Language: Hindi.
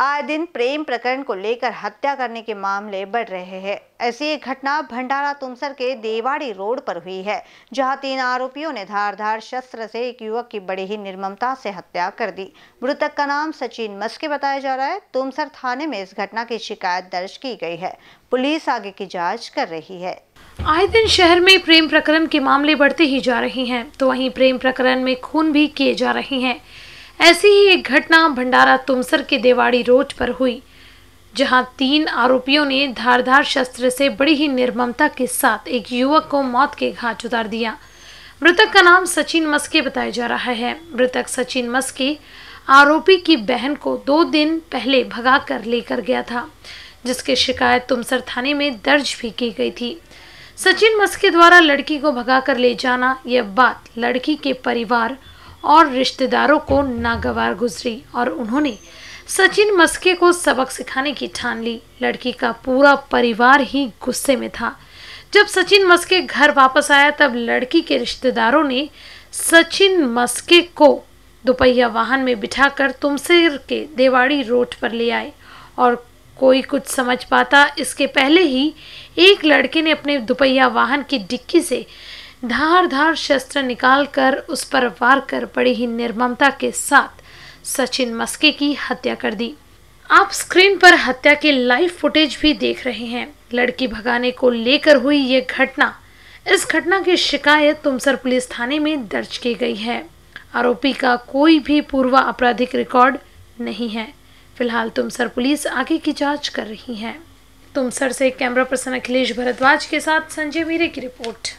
आए दिन प्रेम प्रकरण को लेकर हत्या करने के मामले बढ़ रहे हैं। ऐसी एक घटना भंडारा तुमसर के देवाड़ी रोड पर हुई है, जहाँ तीन आरोपियों ने धारधार शस्त्र से एक युवक की बड़ी ही निर्ममता से हत्या कर दी। मृतक का नाम सचिन मस्के बताया जा रहा है। तुमसर थाने में इस घटना की शिकायत दर्ज की गई है। पुलिस आगे की जाँच कर रही है। आए दिन शहर में प्रेम प्रकरण के मामले बढ़ते ही जा रहे हैं तो वहीं प्रेम प्रकरण में खून भी किए जा रहे हैं। ऐसी ही एक घटना भंडारा तुमसर के देवाड़ी रोड पर हुई, जहाँ तीन आरोपियों ने धारधार शस्त्र से बड़ी ही निर्ममता के साथ एक युवक को मौत के घाट उतार दिया। मृतक का नाम सचिन मस्के बताया जा रहा है। मृतक सचिन मस्के आरोपी की बहन को दो दिन पहले भगा कर लेकर गया था, जिसकी शिकायत तुमसर थाने में दर्ज भी की गई थी। सचिन मस्के द्वारा लड़की को भगाकर ले जाना, यह बात लड़की के परिवार और रिश्तेदारों को नागवार गुजरी और उन्होंने सचिन मस्के को सबक सिखाने की ठान ली। लड़की का पूरा परिवार ही गुस्से में था। जब सचिन मस्के घर वापस आया, तब लड़की के रिश्तेदारों ने सचिन मस्के को दोपहिया वाहन में बिठाकर तुमसेर के देवाड़ी रोड पर ले आए और कोई कुछ समझ पाता। इसके पहले ही एक लड़के ने अपने दोपहिया वाहन की डिक्की से धार धार शस्त्र निकालकर उस पर वार कर बड़ी ही निर्ममता के साथ सचिन मस्के की हत्या कर दी। आप स्क्रीन पर हत्या के लाइव फुटेज भी देख रहे हैं। लड़की भगाने को लेकर हुई ये घटना। इस घटना की शिकायत तुमसर पुलिस थाने में दर्ज की गई है। आरोपी का कोई भी पूर्व आपराधिक रिकॉर्ड नहीं है। फ़िलहाल तुमसर पुलिस आगे की जाँच कर रही है। तुमसर से कैमरा पर्सन अखिलेश भरद्वाज के साथ संजय मीरे की रिपोर्ट।